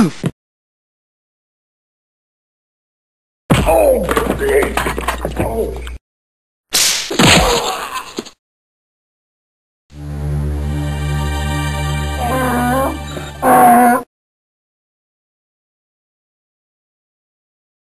Oh.